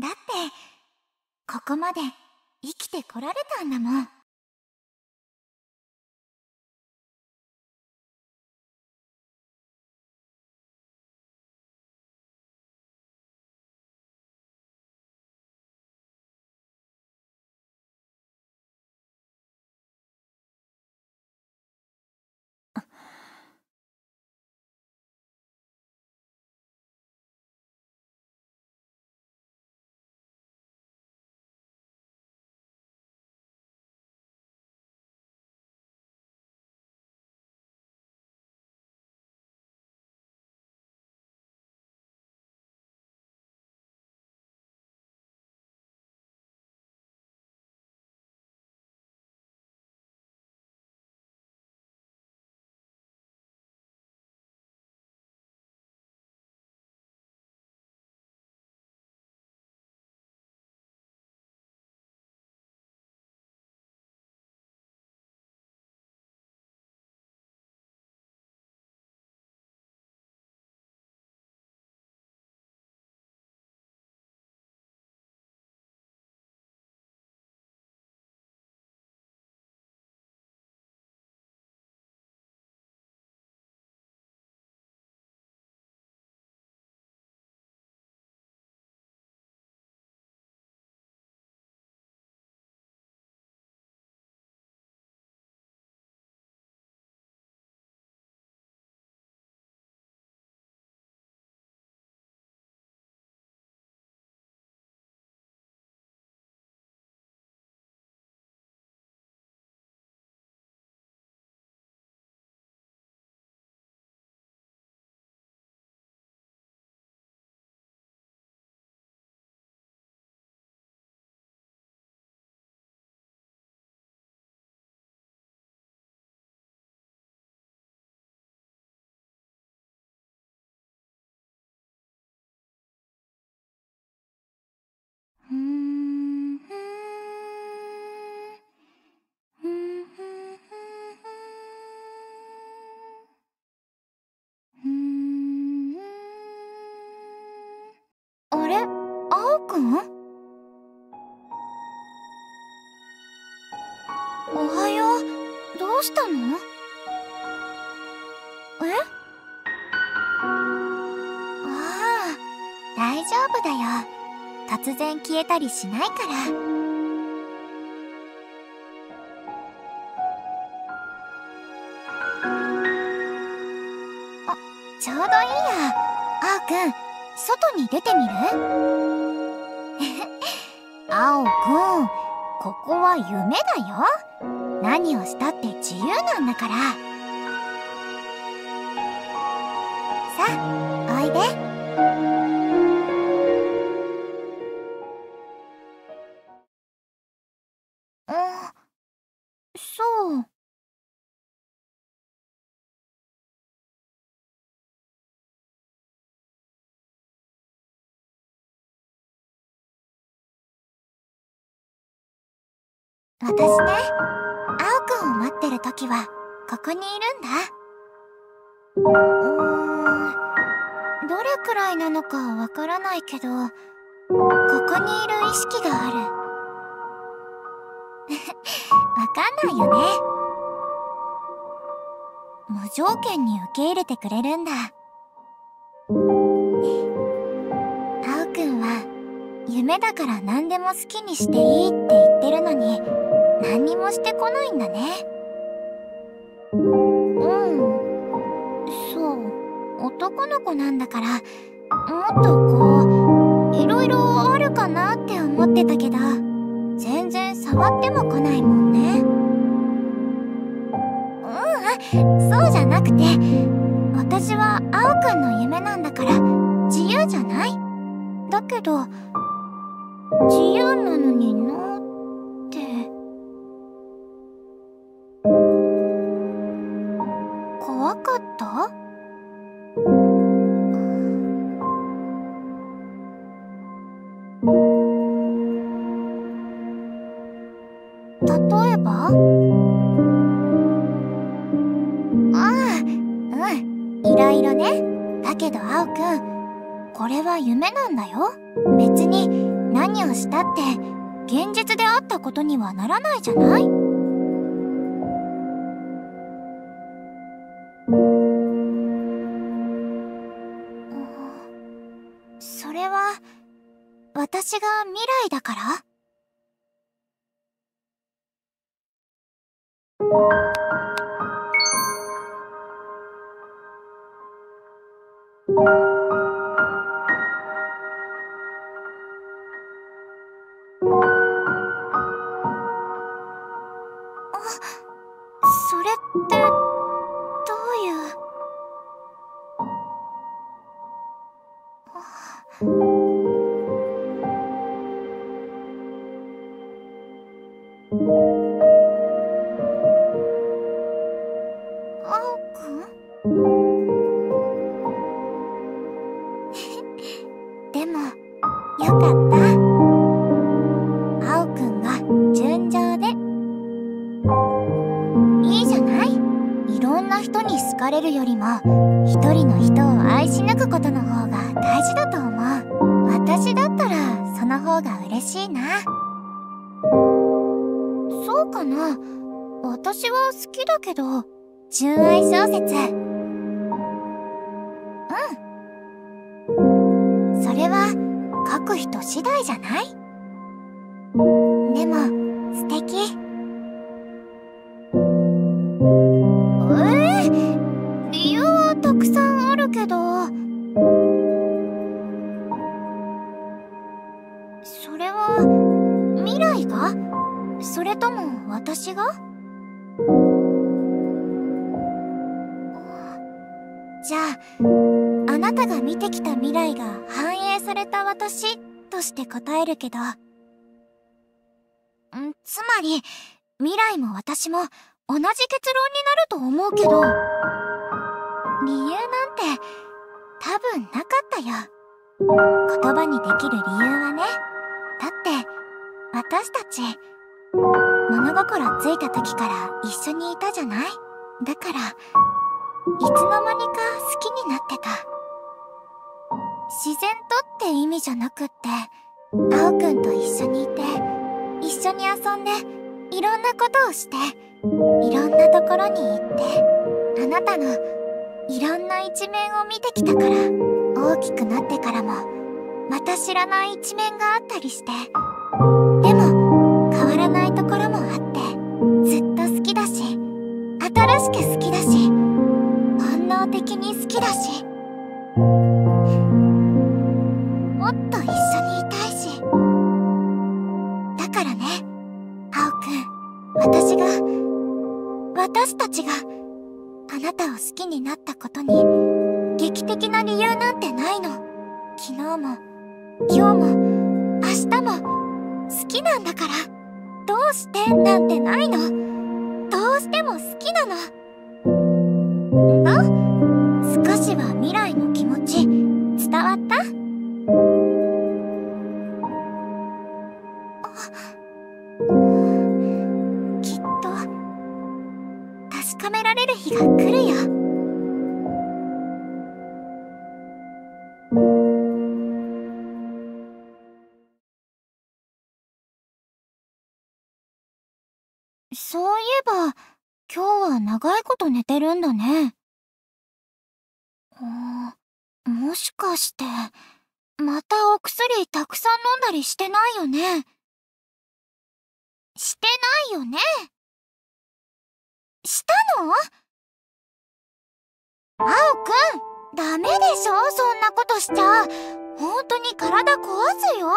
だって、ここまで生きてこられたんだもん。んおはよう。どうしたの？え？ああ大丈夫だよ。突然消えたりしないから。ちょうどいいや。あーくん外に出てみる？青くんここは夢だよ。何をしたって自由なんだから。さあ私ね、青くんを待ってる時は、ここにいるんだ。うーん、どれくらいなのかわからないけど、ここにいる意識がある。わかんないよね。無条件に受け入れてくれるんだ。青くんは、夢だから何でも好きにしていいって言ってるのに、何にもしてこないんだね。うん。そう。男の子なんだから、もっとこう、いろいろあるかなって思ってたけど、全然触っても来ないもんね。うん、そうじゃなくて、私は青くんの夢なんだから、自由じゃない？だけど、自由なのにはならないじゃない？それは私が未来だから？あ、なたが見てきた未来が反映された私として答えるけど、んつまり、未来も私も同じ結論になると思うけど、理由なんて多分なかったよ。言葉にできる理由はね。だって、私たち、物心ついた時から一緒にいたじゃない？だから、いつの間にか好きになってた。自然とって意味じゃなくって、青くんと一緒にいて、一緒に遊んで、いろんなことをして、いろんなところに行って、あなたのいろんな一面を見てきたから、大きくなってからも、また知らない一面があったりして、でも、変わらないところもあって、ずっと好きだし、新しく好きだし、的に好きだし。もっと一緒にいたいし。だからね青くん私が私たちがあなたを好きになったことに劇的な理由なんてないの。昨日も今日も明日も好きなんだからどうしてなんてないの。どうしても好きなの。少しは未来の気持ち伝わった？きっと確かめられる日が来るよそういえば今日は長いこと寝てるんだね。もしかして、またお薬たくさん飲んだりしてないよね？してないよね？したの？青くん、ダメでしょ？そんなことしちゃ。本当に体壊すよ。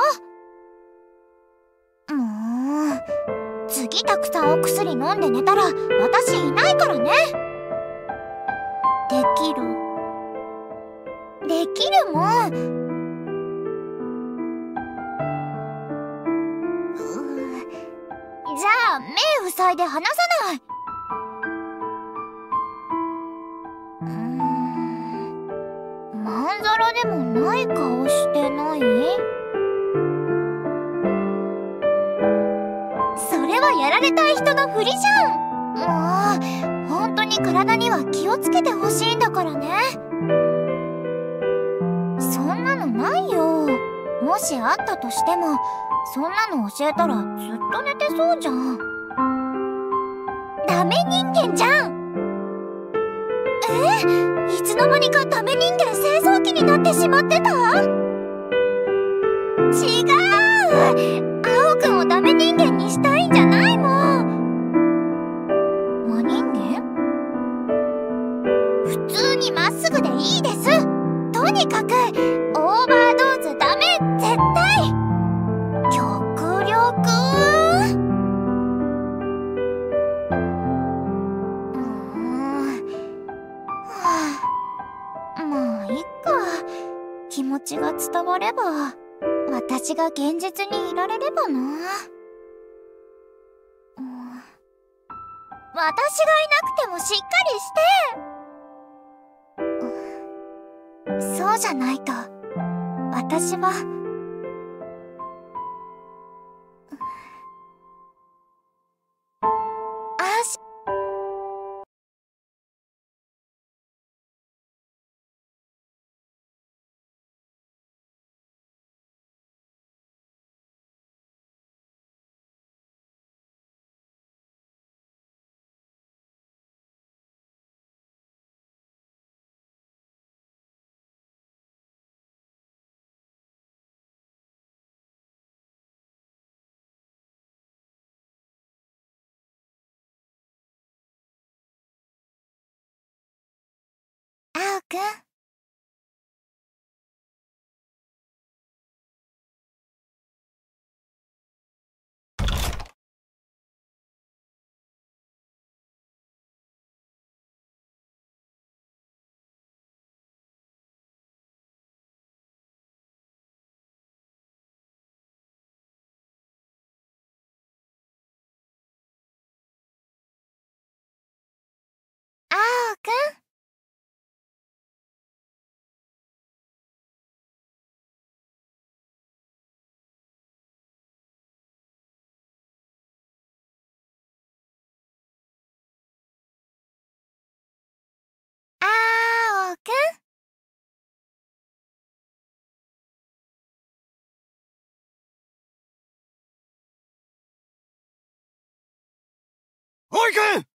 もう、次たくさんお薬飲んで寝たら私いないからね。できるできるもん。じゃあ目塞いで話さない。うん。まんざらでもない顔してない？それはやられたい人のふりじゃん。もう本当に体には気をつけてほしいんだからね。ないよ。もしあったとしてもそんなの教えたらずっと寝てそうじゃん。ダメ人間じゃん。えいつの間にかダメ人間製造機になってしまってた？違う！青くんをダメ人間にしたいんじゃないもん。真人間？普通にまっすぐでいいです。とにかくが現実にいられればな、私がいなくてもしっかりして、そうじゃないと私は青くん青くん。くん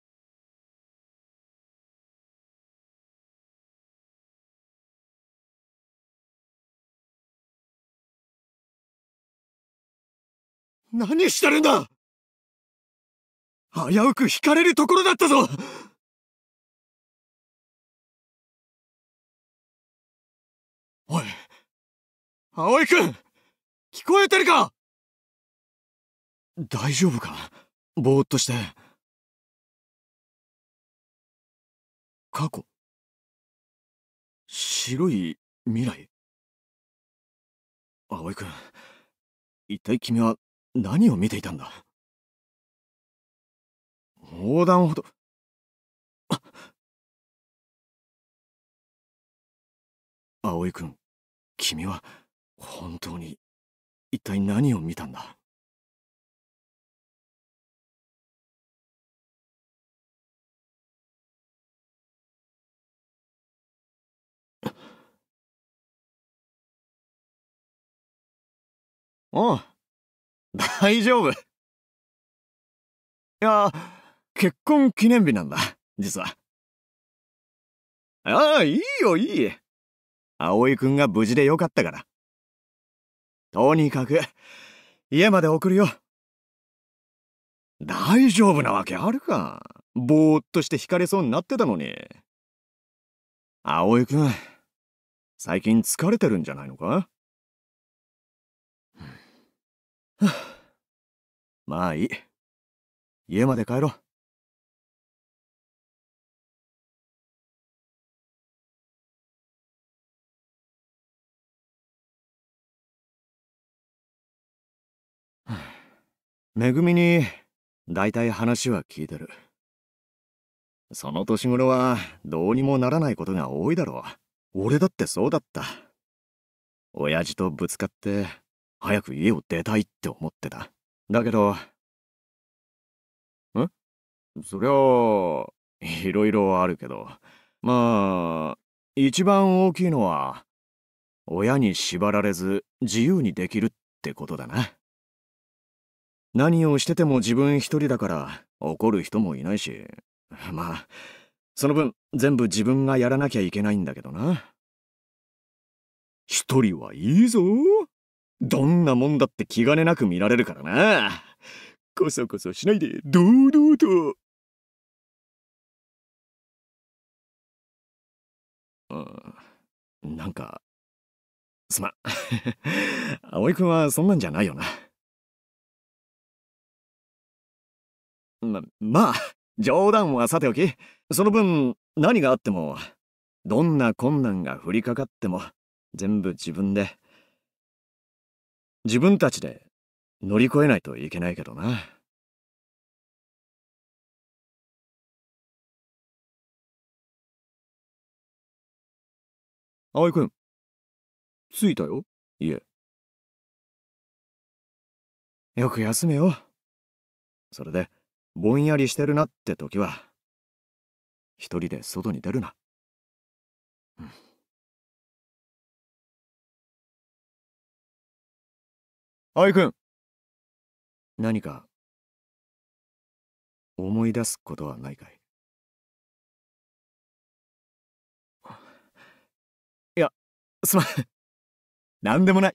何してるんだ！危うく引かれるところだったぞ！おい葵くん聞こえてるか？大丈夫か？ぼーっとして。過去。白い未来。葵くん一体君は何を見ていたんだ？横断歩道。あ葵くん君は本当に一体何を見たんだ？おう。大丈夫。いや結婚記念日なんだ実は。ああいいよいい。葵くんが無事でよかったから。とにかく家まで送るよ。大丈夫なわけあるか。ぼーっとして惹かれそうになってたのに。葵くん最近疲れてるんじゃないのか？まあいい。家まで帰ろう。めぐみに大体話は聞いてる。その年頃はどうにもならないことが多いだろう。俺だってそうだった。親父とぶつかって早く家を出たいって思ってた。だけど、ん？そりゃあ、いろいろあるけど、まあ、一番大きいのは、親に縛られず自由にできるってことだな。何をしてても自分一人だから怒る人もいないし、まあ、その分全部自分がやらなきゃいけないんだけどな。一人はいいぞ。どんなもんだって気兼ねなく見られるからな。こそこそしないで堂々と。うん、なんか、すまん。葵君はそんなんじゃないよな。ま、まあ、冗談はさておき、その分何があっても、どんな困難が降りかかっても、全部自分で、自分たちで乗り越えないといけないけどな。葵くん、着いたよ、家。よく休めよ。それで、ぼんやりしてるなって時は、一人で外に出るな。うん葵くん。何か思い出すことはないかい？いやすまん。何でもない。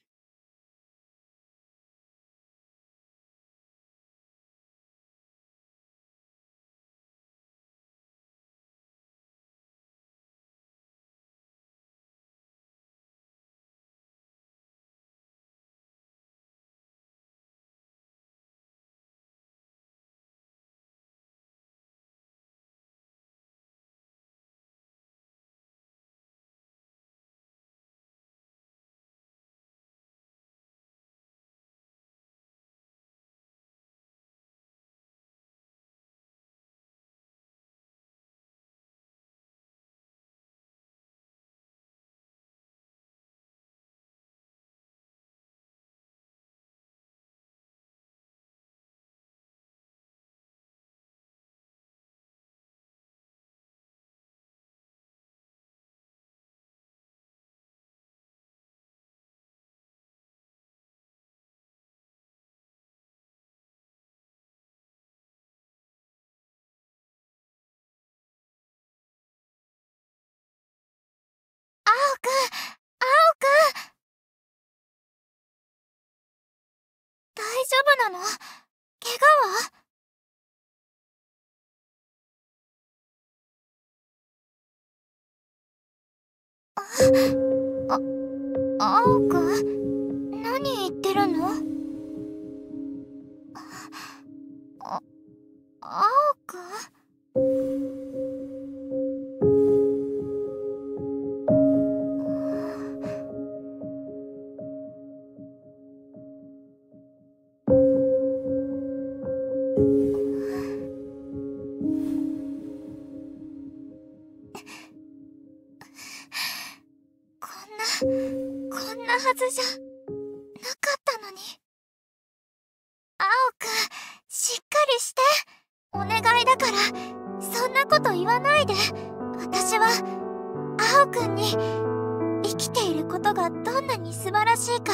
夫なの怪我は？あ、あ、青く？ん何言ってるの？あ、青く？んじゃなかったのに。青くんしっかりして。お願いだからそんなこと言わないで。私は青くんに生きていることがどんなに素晴らしいか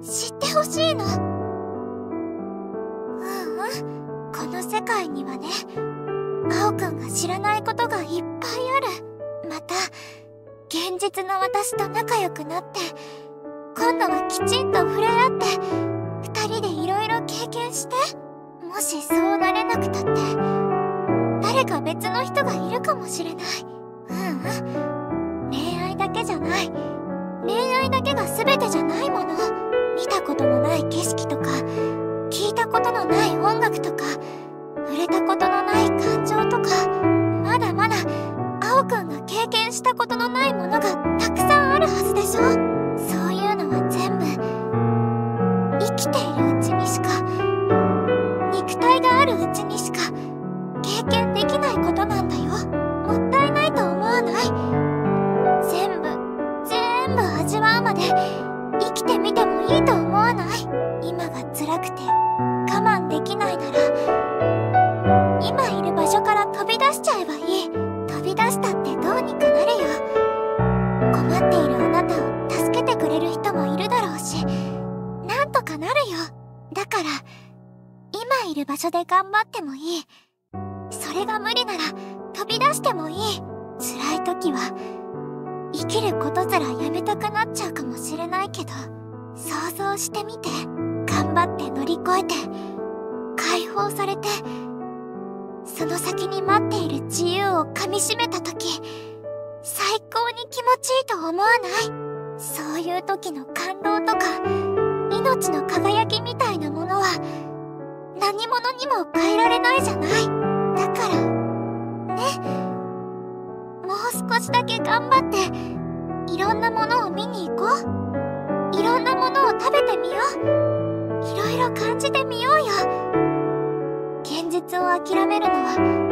知ってほしいの。ううん。この世界にはね青くんが知らないことがいっぱいある。また現実の私と仲良くなって今度はきちんと触れ合って二人でいろいろ経験してもしそうなれなくたって誰か別の人がいるかもしれない。ううん。恋愛だけじゃない。恋愛だけが全てじゃないもの。見たことのない景色とか聞いたことのない音楽とか触れたことのない感情とかまだまだ青くんが経験したことのないものがたくさんあるはずでしょ。きているうちにしか肉体があるうちにしか経験できないことなんだよ。もったいないと思わない？全部全部味わうまで生きてみてもいいと思わない？今が辛くて我慢できないなら今いる場所から飛び出しちゃえばいい。飛び出したから今いる場所で頑張ってもいい。それが無理なら飛び出してもいい。辛い時は生きることすらやめたくなっちゃうかもしれないけど、想像してみて。頑張って乗り越えて、解放されて、その先に待っている自由をかみしめた時、最高に気持ちいいと思わない？そういう時の感動とか、命の輝きみたいなは、何者にも変えられないじゃないだから、ね。もう少しだけ頑張って、いろんなものを見に行こう。いろんなものを食べてみよう。いろいろ感じてみようよ。現実を諦めるのは、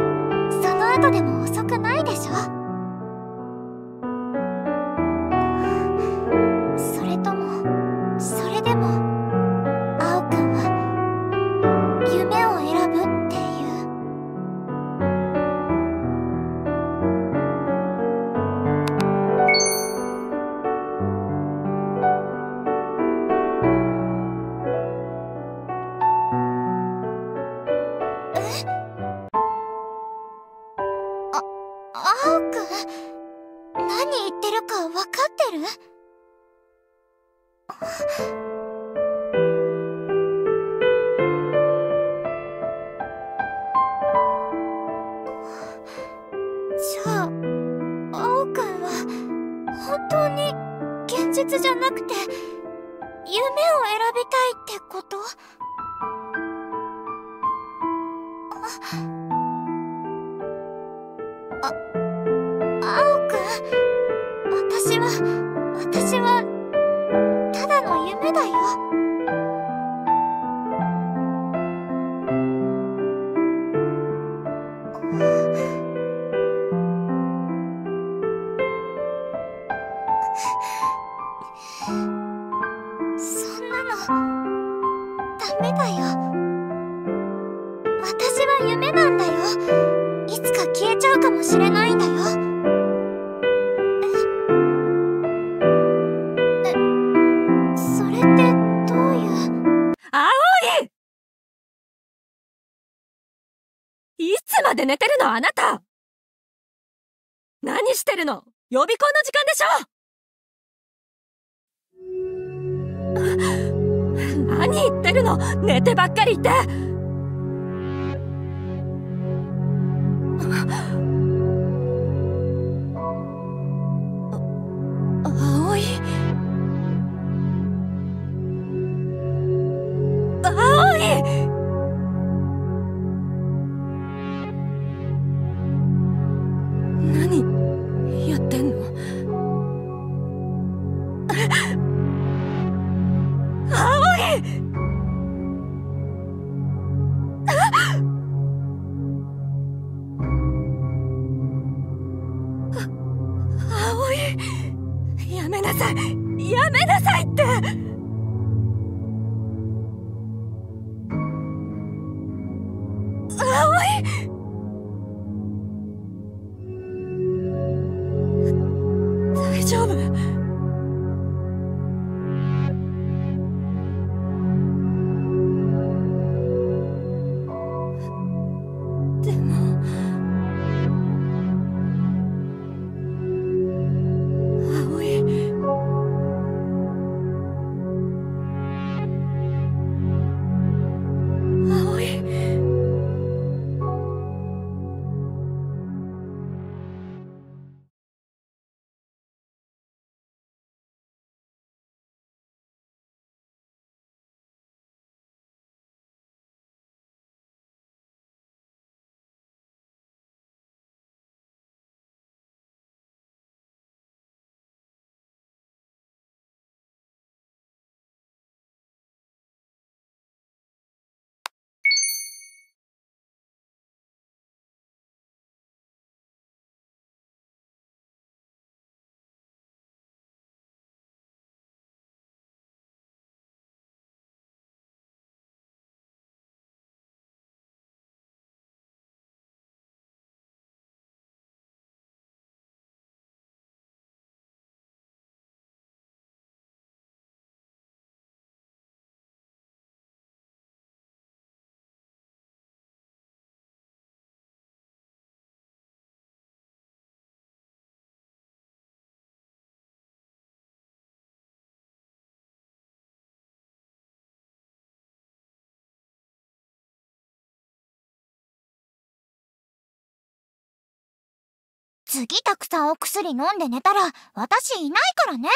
次たくさんお薬飲んで寝たら私いないからね。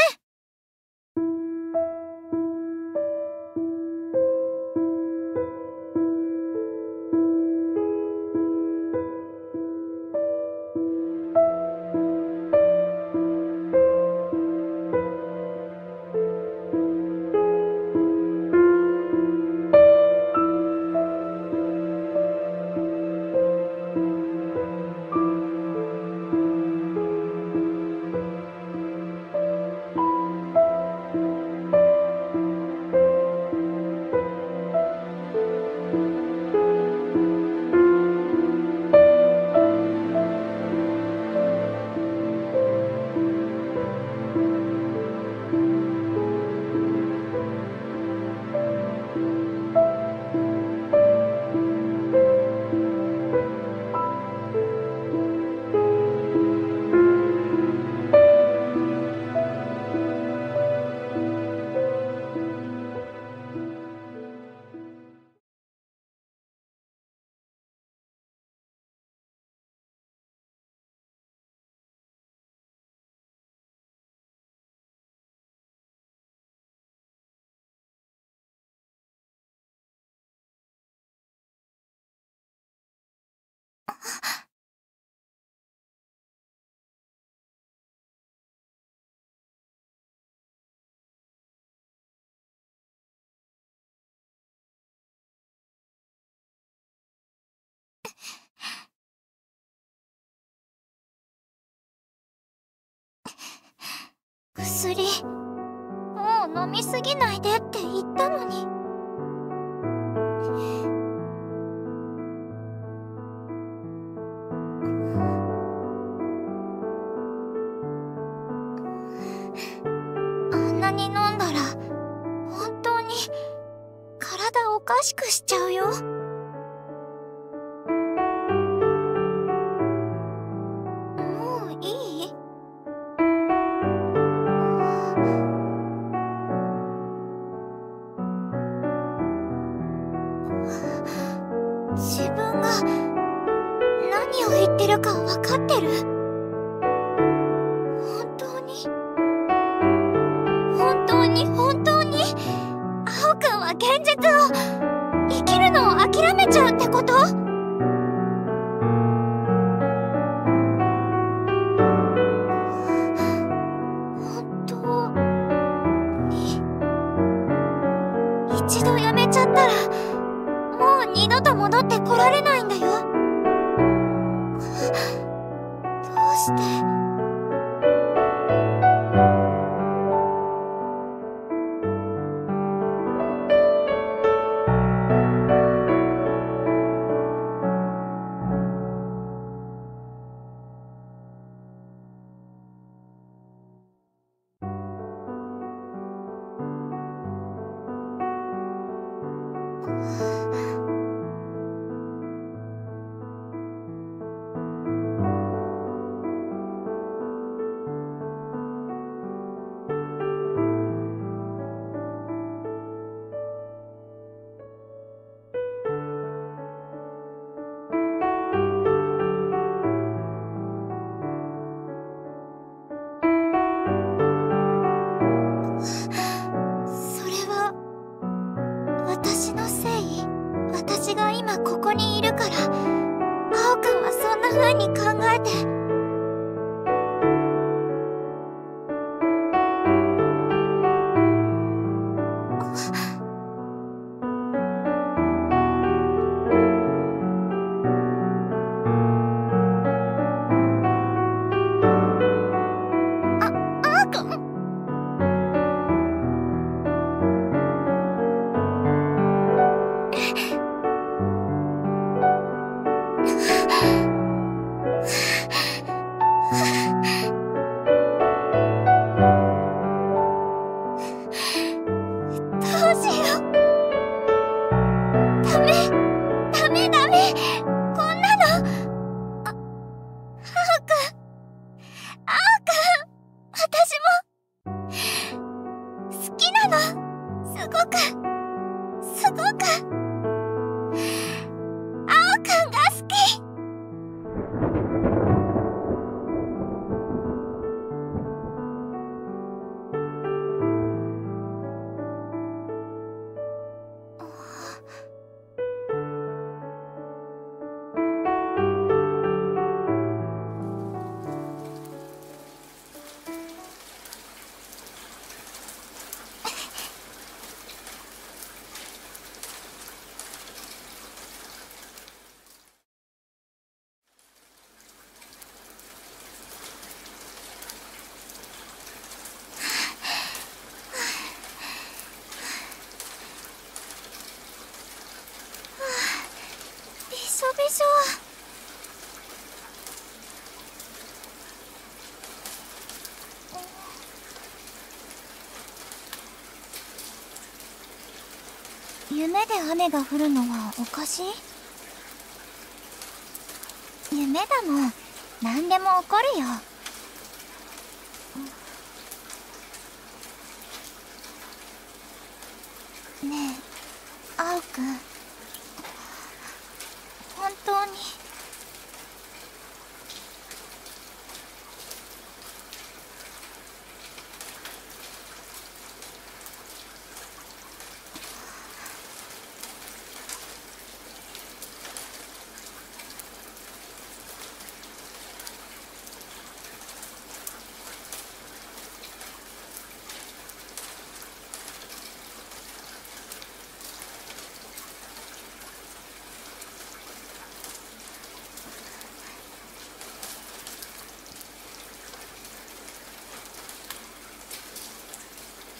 薬。もう飲みすぎないでって言ったのに。ってるか分かってる？こか。で雨が降るのはおかしい？夢だもん。何でも起こるよ。ねえ青くん。本当に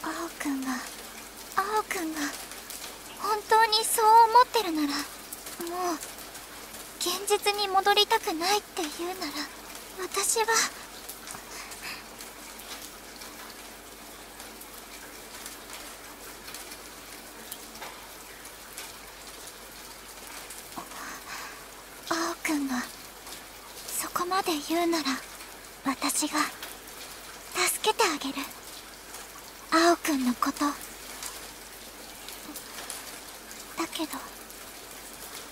青くんが青くんが本当にそう思ってるならもう現実に戻りたくないって言うなら私は青くんがそこまで言うなら私が助けてあげる青くんのことだけど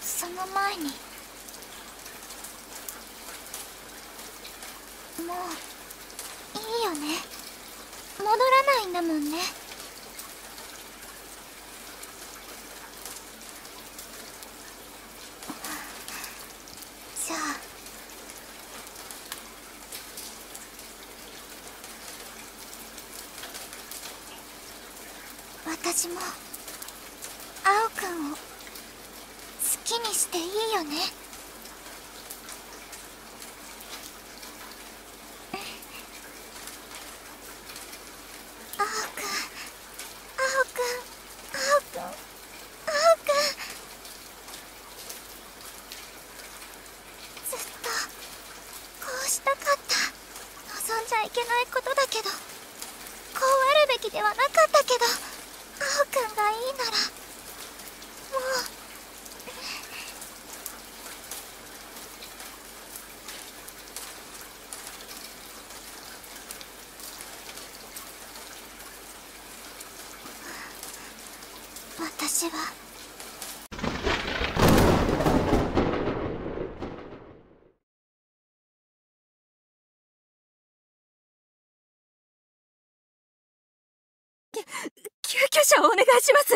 その前にもういいよね。戻らないんだもんね。じゃあ。私も青くんを好きにしていいよね青くん青くん青くん青くんずっとこうしたかった望んじゃいけないことだけどこうあるべきではなかったけど青くんがいいならもう。私は車をお願いします。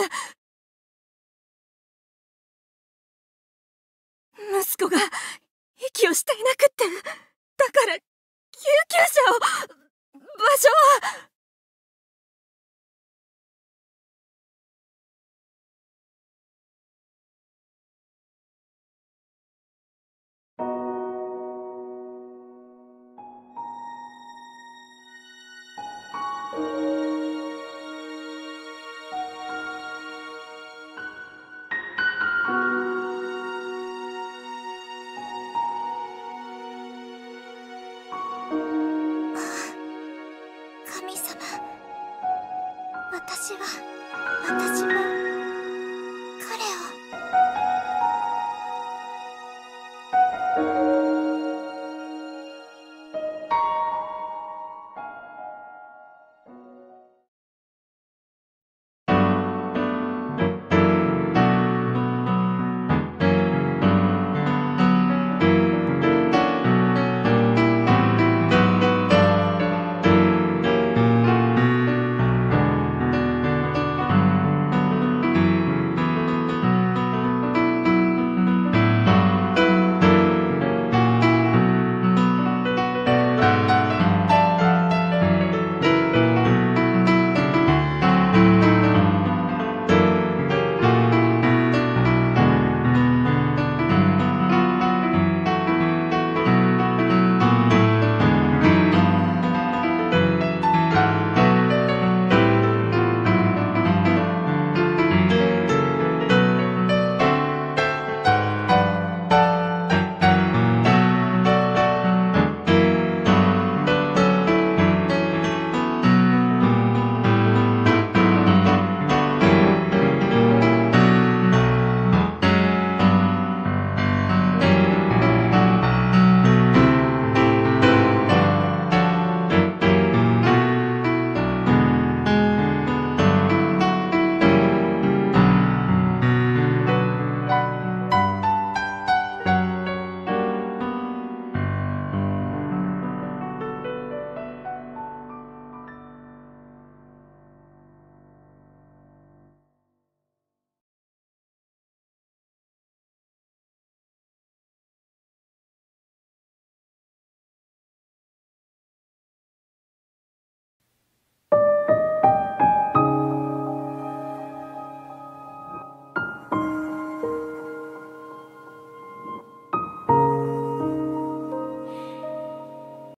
息子が息をしていなくってだから救急車を場所は